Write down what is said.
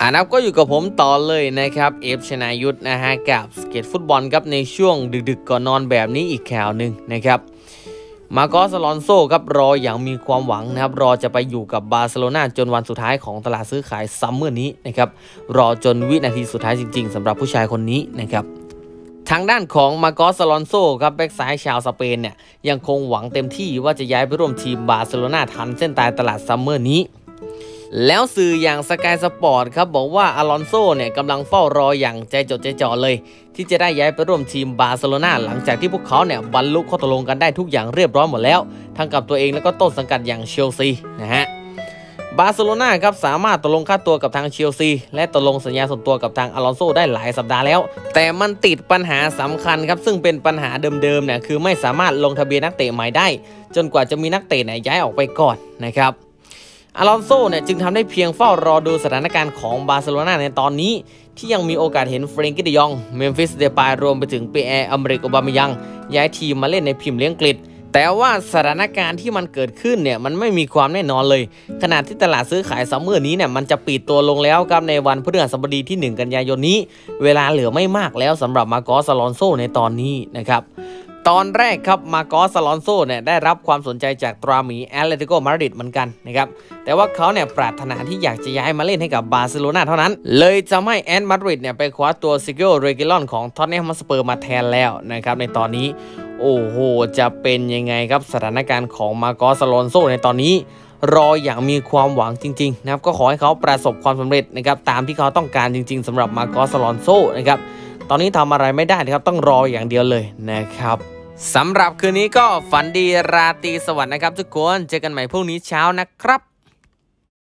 อานับก็อยู่กับผมต่อเลยนะครับเอฟชนายุทธนะฮะกับสะเก็ดฟุตบอลครับในช่วงดึกๆก่อนนอนแบบนี้อีกข่าวหนึ่งนะครับมาร์กอส อลอนโซครับรออย่างมีความหวังนะครับรอจะไปอยู่กับบาร์เซโลนาจนวันสุดท้ายของตลาดซื้อขายซัมเมอร์นี้นะครับรอจนวินาทีสุดท้ายจริง ๆสำหรับผู้ชายคนนี้นะครับทางด้านของมาร์กอส อลอนโซครับแบ็กซ้ายชาวสเปนเนี่ยยังคงหวังเต็มที่ว่าจะย้ายไปร่วมทีมบาร์เซโลนาทันเส้นตายตลาดซัมเมอร์นี้ แล้วสื่ออย่างสกายสปอร์ตครับบอกว่าอลอนโซเนี่ยกำลังเฝ้ารออย่างใจจดใจจ่อเลย ที่จะได้ย้ายไปร่วมทีมบาร์เซโลนาหลังจากที่พวกเขาเนี่ยบรรลุข้อตกลงกันได้ทุกอย่างเรียบร้อยหมดแล้ว ทั้งกับตัวเองแล้วก็ต้นสังกัดอย่างเชลซีนะฮะบาร์เซโลนาครับสามารถตกลงค่าตัวกับทางเชลซี และตกลงสัญญาส่วนตัวกับทางอลอนโซได้หลายสัปดาห์แล้ว แต่มันติดปัญหาสำคัญครับ ซึ่งเป็นปัญหาเดิมๆเนี่ยคือไม่สามารถลงทะเบียนนักเตะใหม่ได้ จนกว่าจะมีนักเตะเนี่ยย้ายออกไปก่อนนะครับ อาลอนโซ่เนี่ยจึงทำได้เพียงเฝ้ารอดูสถานการณ์ของบาร์เซโลนาในตอนนี้ ที่ยังมีโอกาสเห็นเฟรงกี้เดอ ยอง เมมฟิสเดปายรวมไปถึงปิแอร์ เอเมอริกโอบาเมยอง ย้ายทีมมาเล่นในพรีเมียร์ลีกอังกฤษแต่ว่าสถานการณ์ที่มันเกิดขึ้นเนี่ยมันไม่มีความแน่นอนเลย ขณะที่ตลาดซื้อขายซัมเมอร์นี้เนี่ยมันจะปิดตัวลงแล้วครับในวันพฤหัสบดีที่ 1 กันยายนนี้ เวลาเหลือไม่มากแล้วสำหรับมาร์กอส อลอนโซในตอนนี้นะครับ ตอนแรกครับมาร์กอส อลอนโซเนี่ยได้รับความสนใจจากตราหมีแอตเลติโกมาดริดเหมือนกันนะครับแต่ว่าเขาเนี่ยปรารถนาที่อยากจะย้ายมาเล่นให้กับบาร์เซโลนาเท่านั้น เลยทำให้แอตมาดริดเนี่ยไปคว้าตัวเซร์คิโอเรกิลอนของท็อตแนมสเปอร์มาแทนแล้วนะครับในตอนนี้ โอ้โห จะเป็นยังไงครับสถานการณ์ของมาร์กอส อลอนโซในตอนนี้รออย่างมีความหวังจริงๆนะครับก็ขอให้เขาประสบความสำเร็จนะครับตามที่เขาต้องการจริง ๆสำหรับมาร์กอส อลอนโซนะครับตอนนี้ทำอะไรไม่ได้นะครับต้องรออย่างเดียวเลยนะครับ สำหรับคืนนี้ก็ฝันดีราตรีสวัสดิ์นะครับทุกคน เจอกันใหม่พรุ่งนี้เช้านะครับ